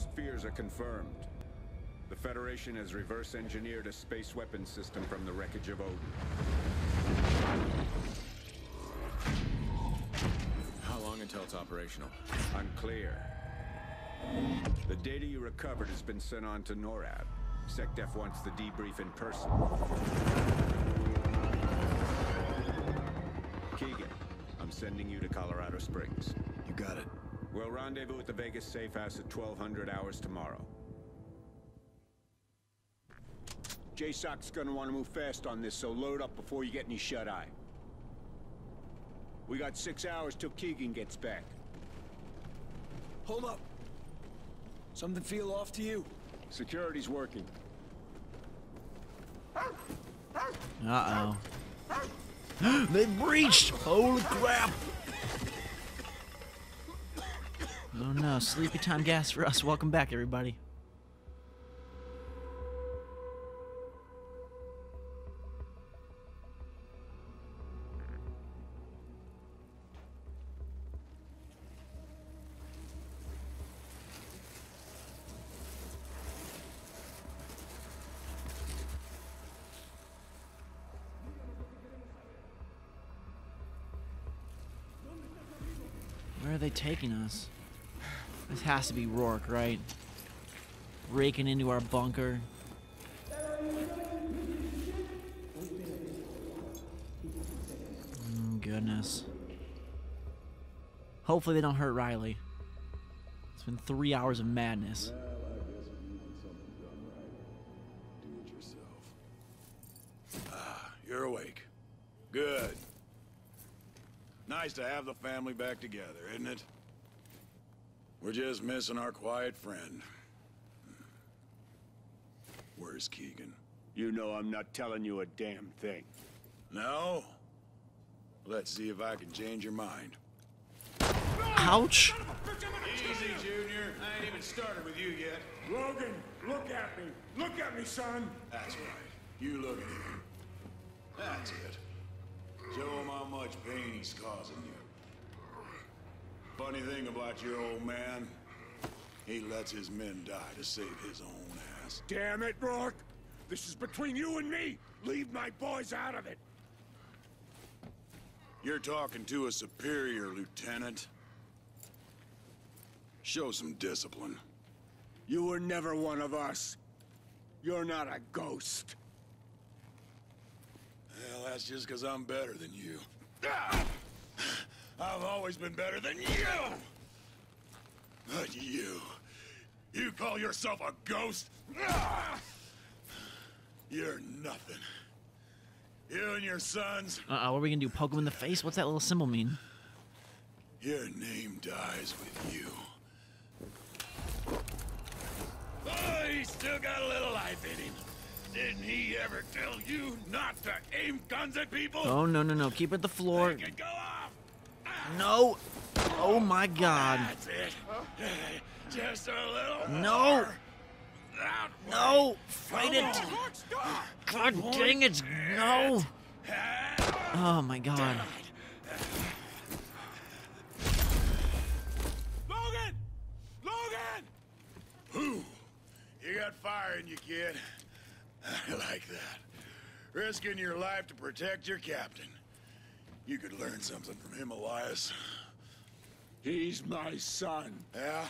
worst fears are confirmed. The Federation has reverse engineered a space weapon system from the wreckage of Odin. How long until it's operational? Unclear. The data you recovered has been sent on to NORAD. SecDef wants the debrief in person. Keegan, I'm sending you to Colorado Springs. You got it. We'll rendezvous at the Vegas safe house at 1200 hours tomorrow. JSOC's gonna want to move fast on this, so load up before you get any shut-eye. We got six hours till Keegan gets back. Hold up. Something feel off to you? Security's working. Uh-oh. they breached! Holy crap! Oh no, sleepy time gas for us. Welcome back, everybody. Where are they taking us? This has to be Rourke, right? Breaking into our bunker. Mm, goodness. Hopefully they don't hurt Riley. It's been three hours of madness. You're awake. Good. Nice to have the family back together, isn't it? We're just missing our quiet friend. Where's Keegan? You know I'm not telling you a damn thing. No? Let's see if I can change your mind. Ouch! Easy, Junior. I ain't even started with you yet. Logan, look at me. Look at me, son. That's right. You look at him. That's it. Show him how much pain he's causing you. Funny thing about your old man, he lets his men die to save his own ass. Damn it, Rourke. This is between you and me. Leave my boys out of it. You're talking to a superior, Lieutenant. Show some discipline. You were never one of us. You're not a ghost. Well, that's just because I'm better than you. Ah! I've always been better than you! But you... You call yourself a ghost? Ah! You're nothing. You and your sons, Uh-oh, what are we gonna do? Poke him in the face? What's that little symbol mean? your name dies with you. Oh, he's still got a little life in him. Didn't he ever tell you not to aim guns at people? Oh, no, no, no. Keep it at the floor. Go off! No! Oh my god. That's it. Just a little No! more. That. No! Fight it! Come on. Stop. God dang it! No! Oh my god. Logan! Logan! Whew. You got fire in you, kid. I like that. Risking your life to protect your captain. You could learn something from him, Elias. He's my son. Yeah?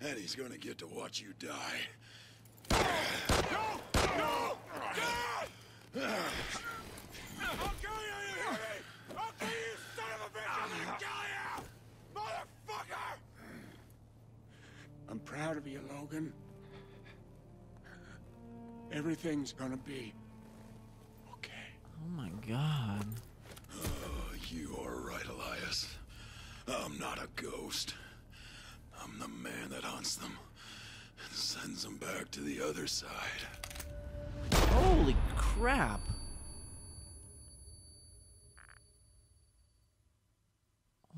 And he's gonna get to watch you die. No! No! God! I'll kill you, you hear me? I'll kill you, son of a bitch! I'll kill you! Motherfucker! I'm proud of you, Logan. Everything's gonna be okay. Oh my god. I'm not a ghost. I'm the man that hunts them and sends them back to the other side. Holy crap.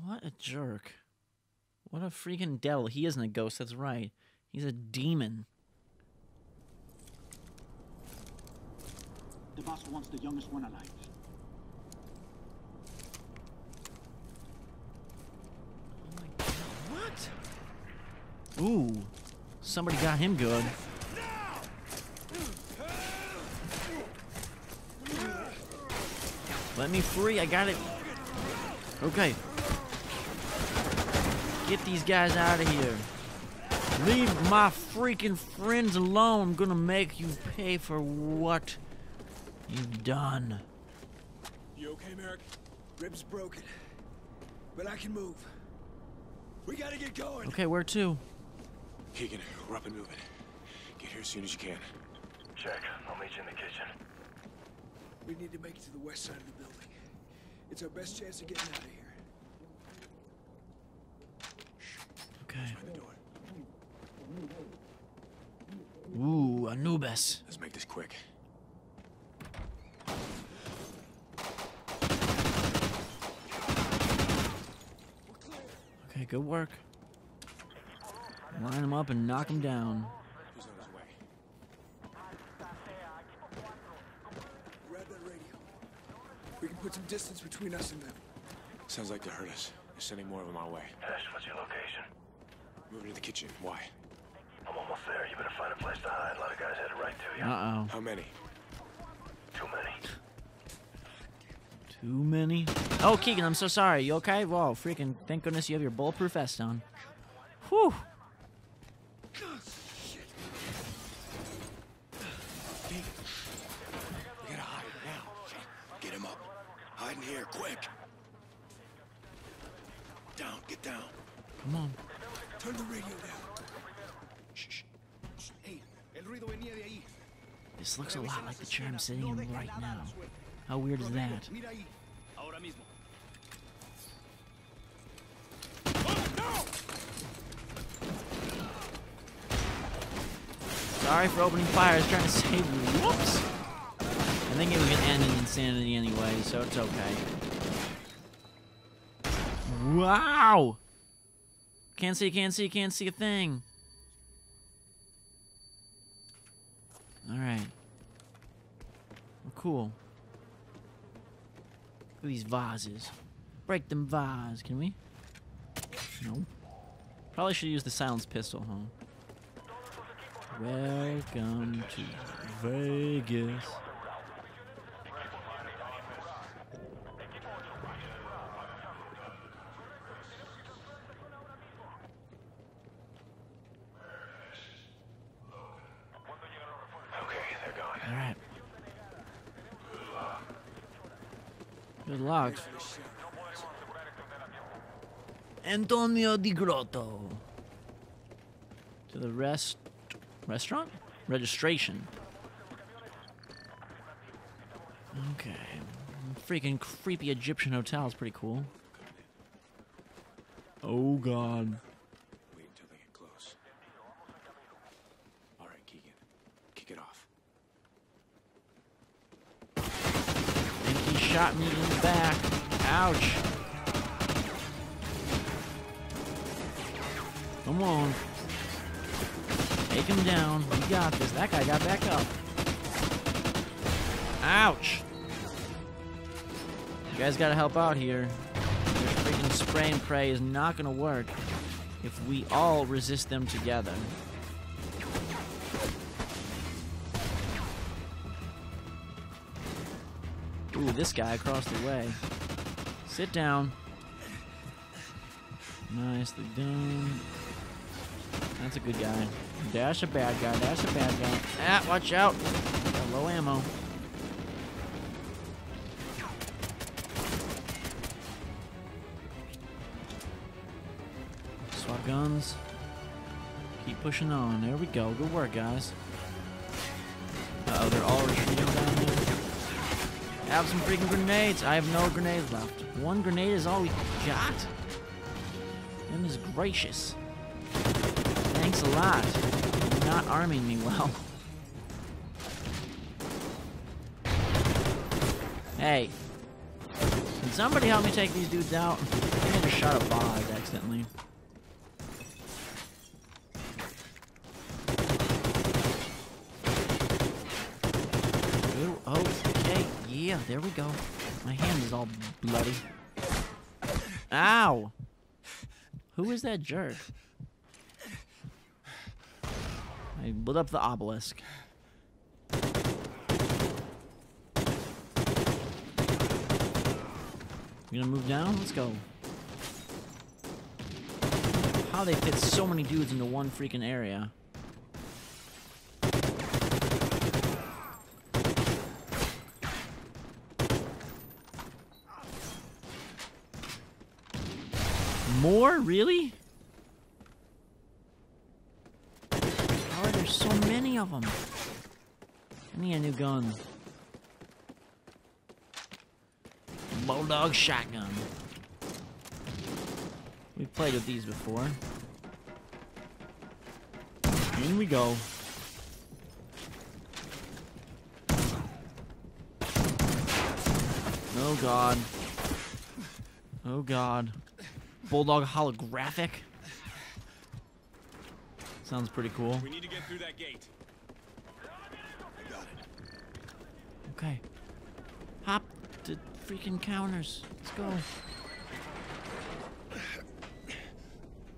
What a jerk. What a freaking devil. He isn't a ghost, that's right. He's a demon. The boss wants the youngest one alive. Oh my god. What? Ooh. Somebody got him good. Let me free. I got it. Okay. Get these guys out of here. Leave my freaking friends alone. I'm gonna make you pay for what you've done. You okay, Merrick? Ribs broken. But I can move. We gotta get going. Okay, where to? Keegan, we're up and moving. Get here as soon as you can. Check. I'll meet you in the kitchen. We need to make it to the west side of the building. It's our best chance of getting out of here. Okay. Find the door. Ooh, Anubis. Let's make this quick. Okay, good work. Line them up and knock them down. Who's on his way? Grab that radio. We can put some distance between us and them. Sounds like they heard us. They're sending more of them our way. Ash, what's your location? Moving to the kitchen. Why? I'm almost there. You better find a place to hide. A lot of guys headed right to you. Uh-oh. How many? Too many. Too many? Oh, Keegan, I'm so sorry. You okay? Whoa, freaking, thank goodness you have your bulletproof vest on. Whew. We gotta hide now. Get him up. Hide in here, quick. Down, get down. Come on. Turn the radio down. Shh, shh. This looks a lot like the chair I'm sitting in right now. How weird is that? Sorry for opening fire. I was trying to save you. Whoops. I think it was gonna end in insanity anyway, so it's okay. Wow. Can't see, can't see, can't see a thing. Alright. Well, cool. Look at these vases. Break them vase, can we? No. Probably should use the silence pistol, huh? Welcome to Vegas. Good luck. Antonio Di Grotto. To the rest restaurant? Registration. Okay. Freaking creepy Egyptian hotel is pretty cool. Oh god. Wait until they get close. All right, Keegan. Kick it off. think he shot me in the back. Ouch. Come on. Take him down. You got this. That guy got back up. Ouch. You guys gotta help out here. This freaking spray and pray is not gonna work if we all resist them together. Ooh, this guy across the way. Sit down. Nicely done. That's a good guy. Dash a bad guy. Dash a bad guy. Ah, watch out. Got low ammo. Swap guns. Keep pushing on. There we go. Good work, guys. Uh oh, they're all retreating. Have some freaking grenades. I have no grenades left. One grenade is all we got. Goodness gracious. Thanks a lot. You're not arming me well. Hey. Can somebody help me take these dudes out? I think I just shot a bog accidentally. Good. Okay. Yeah, there we go. My hand is all bloody. Ow! Who is that jerk? I lit up the obelisk. You gonna move down? Let's go. How they fit so many dudes into one freaking area. More? Really? How are there so many of them? I need a new gun. Bulldog shotgun. We've played with these before. In we go. Oh god. Oh god. Bulldog holographic? Sounds pretty cool. We need to get through that gate. Okay. Hop to freaking counters. Let's go.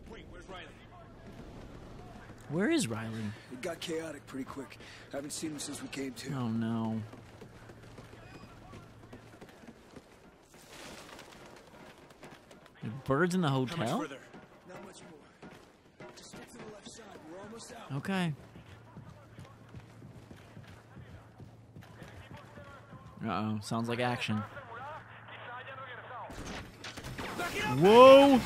Wait, where's Riley? Where is Riley? It got chaotic pretty quick. Haven't seen him since we came to. Oh no. There are Birds in the How much hotel? further? Not much more. Just stick to the left side. We're almost out. Okay. Uh oh, sounds like action. Whoa!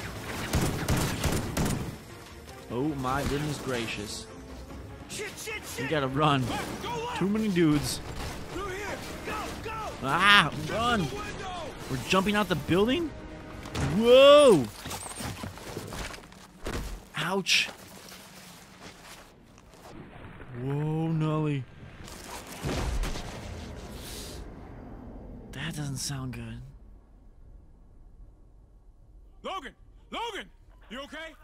Oh my goodness gracious. Shit, shit, We gotta run. Too many dudes. Through here! Go, go! Ah, run! We're jumping out the building? Whoa! Ouch. Whoa, Nully. That doesn't sound good. Logan! Logan! You okay?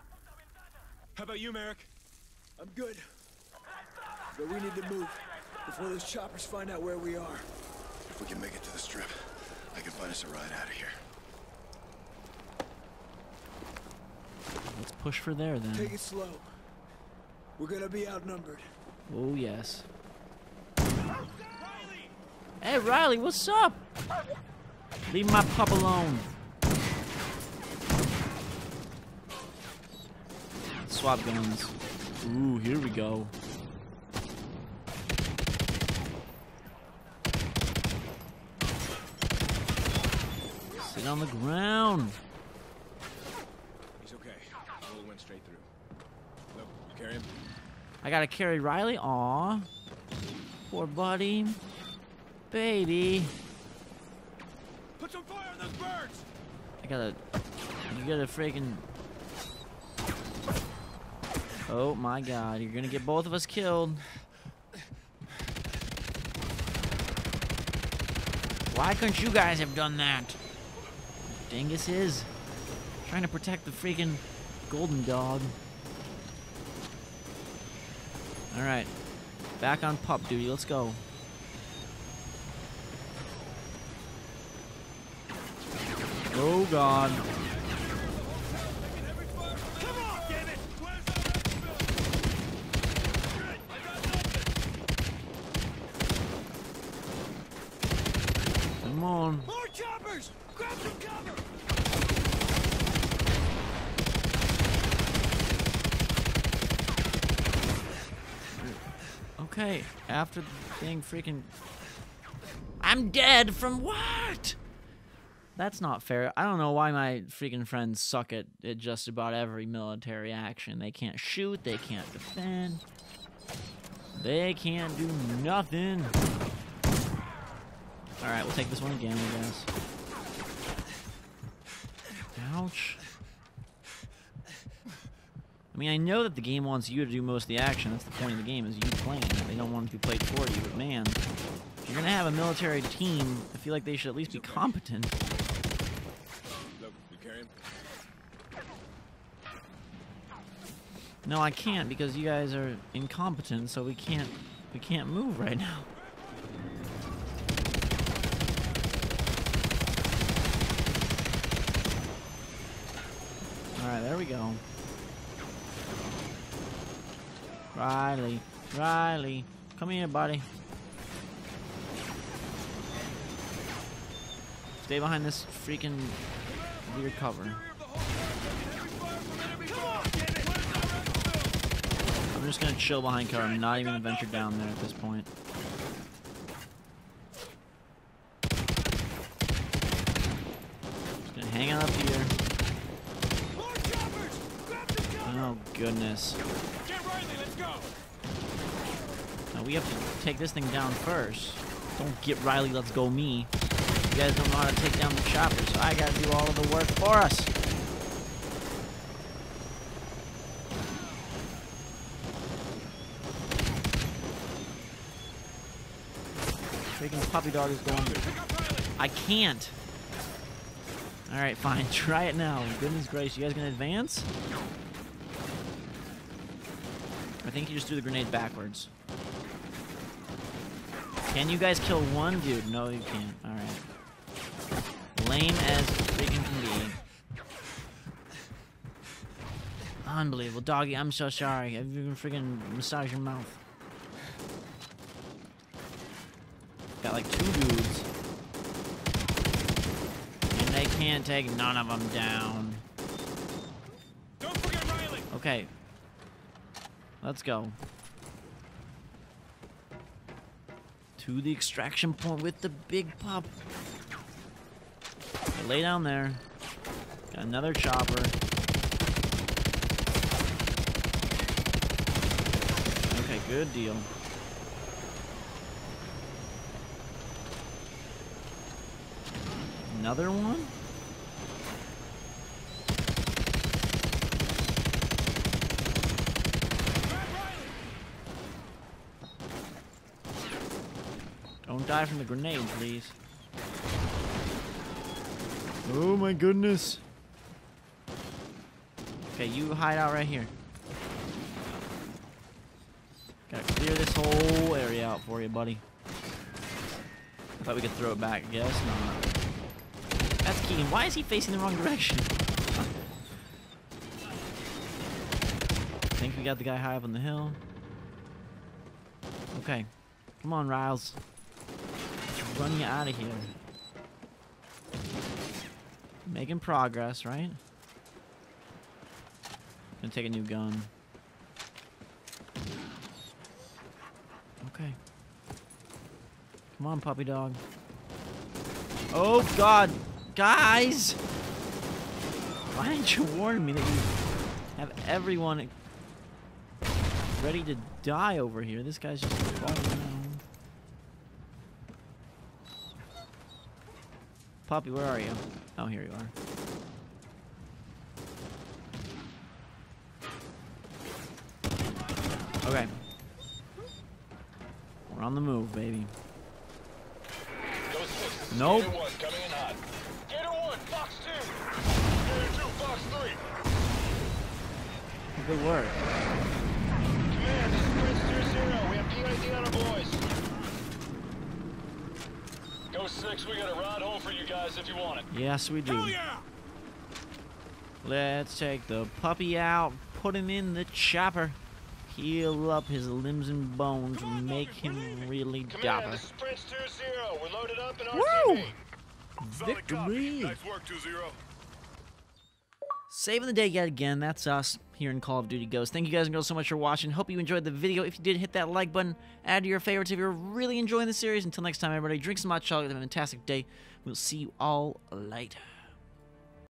How about you, Merrick? I'm good. But we need to move before those choppers find out where we are. If we can make it to the strip, I can find us a ride out of here. Let's push for there then. Take it slow. We're gonna be outnumbered. Oh, yes. Hey, Riley, what's up? Leave my pup alone. Swap guns. Ooh, here we go. Sit on the ground. He's okay. Bullet went straight through. Look, carry him? I gotta carry Riley. Aw. Poor buddy. Baby. Put some fire on those birds! I gotta. You gotta freaking. Oh my god, you're gonna get both of us killed. Why couldn't you guys have done that? Dingus is. Trying to protect the freaking golden dog. Alright. Back on pup duty, let's go. Oh god. Come on, damn it! Come on. More choppers! Grab some cover! Okay, after the thing freaking. I'm dead from what? That's not fair. I don't know why my freaking friends suck at, at just about every military action. They can't shoot, they can't defend, they can't do nothing. Alright, we'll take this one again, I guess. Ouch. I mean, I know that the game wants you to do most of the action. That's the point of the game, is you playing. They don't want it to be played for you. But man, if you're gonna have a military team, I feel like they should at least be competent. Look, you carry him? No, I can't because you guys are incompetent. So we can't, we can't move right now. All right, there we go. Riley, Riley, come here, buddy. Stay behind this freaking weird cover. I'm just gonna chill behind cover. I'm not even venture down there at this point. Just gonna hang out up here. Oh goodness. Now we have to take this thing down first. Don't get Riley, let's go me. You guys don't know how to take down the chopper, so I gotta do all of the work for us. Freaking puppy dog is going. I can't. Alright, fine. Try it now. Goodness gracious. You guys gonna advance? I think you just threw the grenade backwards. Can you guys kill one dude? No, you can't. Alright. Lame as freaking can be. Unbelievable. Doggy, I'm so sorry. I've even freaking massaged your mouth. Got like two dudes. And they can't take none of them down. Don't forget Riley! Okay. Let's go. To the extraction point with the big pup. Okay, lay down there. Got another chopper. Okay, good deal. Another one? Don't die from the grenade, please. Oh my goodness. Okay, you hide out right here. Gotta clear this whole area out for you, buddy. I thought we could throw it back. I guess not. That's Keegan. Why is he facing the wrong direction? I think we got the guy high up on the hill. Okay. Come on, Riles. Let's run you out of here. Making progress, right? Gonna take a new gun. Okay. Come on, puppy dog. Oh, God. Guys! Why didn't you warn me that you have everyone ready to die over here? This guy's just falling down. Puppy, where are you? Oh, here you are. Okay. We're on the move, baby. Nope. Our boys. Go 6, we got a ride home for you guys if you want it. Yes, we do. Hell yeah! Let's take the puppy out, put him in the chopper, heal up his limbs and bones, make him really Command, dapper. this is Prince 2-0. We're loaded up in Woo! RTB. Victory! work, 2-0. Saving the day yet again, that's us here in Call of Duty Ghosts. Thank you guys and girls so much for watching. Hope you enjoyed the video. If you did, hit that like button, add to your favorites if you're really enjoying the series. Until next time, everybody, drink some hot chocolate, have a fantastic day. We'll see you all later.